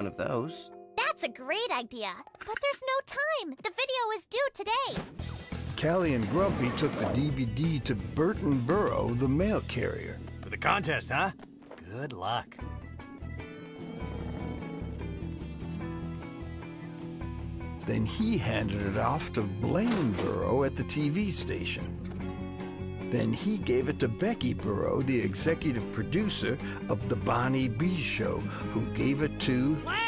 one of those. That's a great idea. But there's no time. The video is due today. Callie and Grumpy took the DVD to Burton Burrow, the mail carrier. For the contest, huh? Good luck. Then he handed it off to Blaine Burrow at the TV station. Then he gave it to Becky Burrow, the executive producer of The Bonnie B Show, who gave it to. Lance!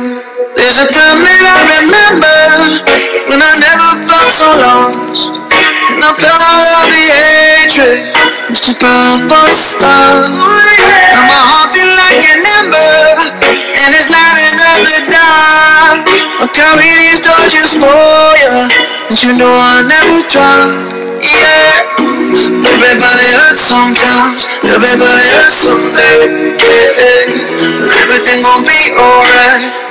There's a time that I remember when I never felt so lost, and I felt all of the hatred just about for a star. Now my heart feel like an ember, and it's lighting up the dark. I'll carry these torches for you, and you know I'll never drop. Yeah. Everybody hurts sometimes, everybody hurts someday. Yeah, yeah. Everything gon' be alright.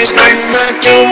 memories bring back your